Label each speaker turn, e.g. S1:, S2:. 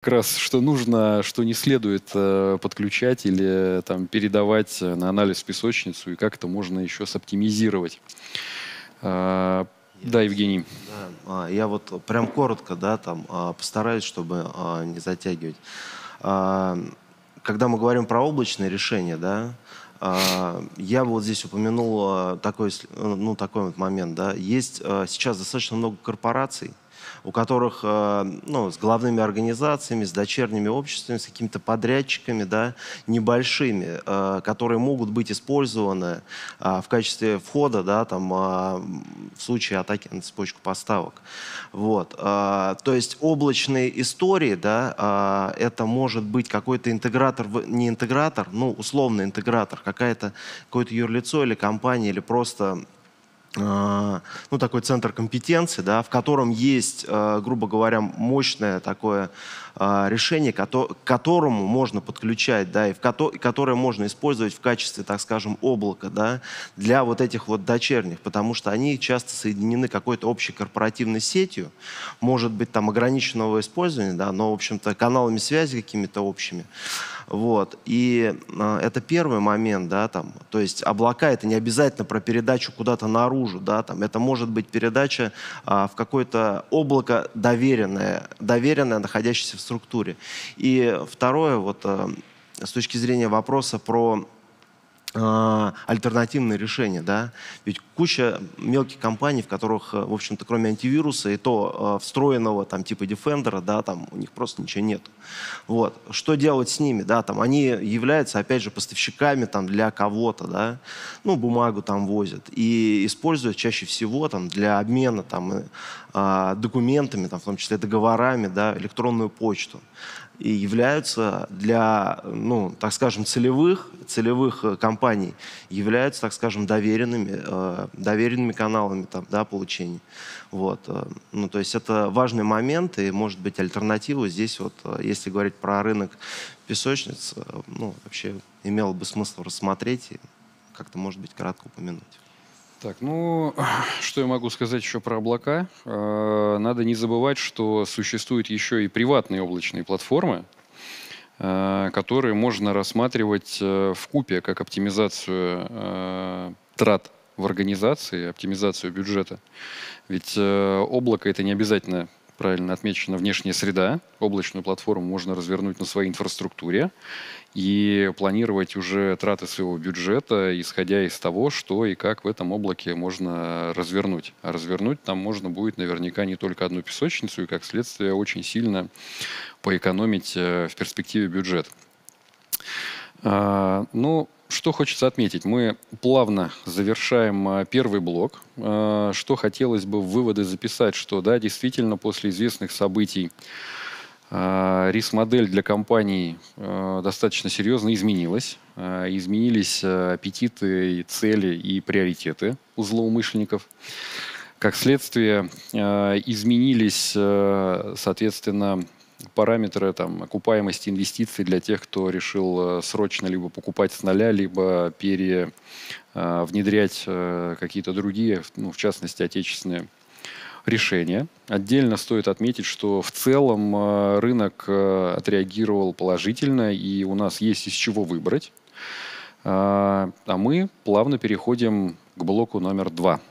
S1: как раз, что нужно, что не следует э, подключать или там, передавать на анализ песочницу, и как это можно еще соптимизировать. А, да, Евгений.
S2: Да, я вот прям коротко, да, там а, постараюсь, чтобы а, не затягивать. А, когда мы говорим про облачные решения, да, я вот здесь упомянул такой, ну, такой вот момент, да, есть сейчас достаточно много корпораций, у которых э, ну, с главными организациями, с дочерними обществами, с какими-то подрядчиками да, небольшими, э, которые могут быть использованы э, в качестве входа да, там, в случае атаки на цепочку поставок. Вот. То есть облачные истории, да, это может быть какой-то интегратор, не интегратор, ну, условный интегратор, какая-то, какое-то юрлицо или компания, или просто ну, такой центр компетенции, да, в котором есть, а, грубо говоря, мощное такое а, решение, к которому можно подключать, да, и в которое можно использовать в качестве, так скажем, облака, да, для вот этих вот дочерних, потому что они часто соединены какой-то общей корпоративной сетью, может быть, там ограниченного использования, да, но, в общем-то, каналами связи какими-то общими. Вот. И э, это первый момент, да, там, то есть облака это не обязательно про передачу куда-то наружу, да, там, это может быть передача э, в какое-то облако доверенное, доверенное, находящееся в структуре. И второе, вот э, с точки зрения вопроса про альтернативные решения, да, ведь куча мелких компаний, в которых, э, в общем-то, кроме антивируса и то э, встроенного там типа Defender, да, там у них просто ничего нет. Вот. Что делать с ними, да, там они являются, опять же, поставщиками там для кого-то, да, ну, бумагу там возят и используют чаще всего там для обмена там э, документами, там, в том числе договорами, да, электронную почту и являются для, ну, так скажем, целевых, целевых э, компаний, являются, так скажем, доверенными, э, доверенными каналами там, да, получения. Вот. Э, ну, то есть это важный момент, и, может быть, альтернативу здесь, вот, если говорить про рынок песочниц, ну, вообще имело бы смысл рассмотреть и как-то, может быть, кратко упомянуть.
S1: Так, ну, что я могу сказать еще про облака? Э, надо не забывать, что существуют еще и приватные облачные платформы, э, которые можно рассматривать э, в купе как оптимизацию трат в организации, оптимизацию бюджета. Ведь облако это не обязательно правильно отмечена внешняя среда. Облачную платформу можно развернуть на своей инфраструктуре и планировать уже траты своего бюджета, исходя из того, что и как в этом облаке можно развернуть. А развернуть там можно будет наверняка не только одну песочницу, и как следствие очень сильно поэкономить э, в перспективе бюджет. А, ну, что хочется отметить? Мы плавно завершаем а, первый блок. А, что хотелось бы в выводы записать, что да, действительно после известных событий риск-модель для компаний достаточно серьезно изменилась. Изменились аппетиты, и цели и приоритеты у злоумышленников. Как следствие, изменились, соответственно, параметры там, окупаемости инвестиций для тех, кто решил э, срочно либо покупать с нуля, либо пере, э, э, какие-то другие, ну, в частности, отечественные решения. Отдельно стоит отметить, что в целом рынок отреагировал положительно, и у нас есть из чего выбрать. А мы плавно переходим к блоку номер два –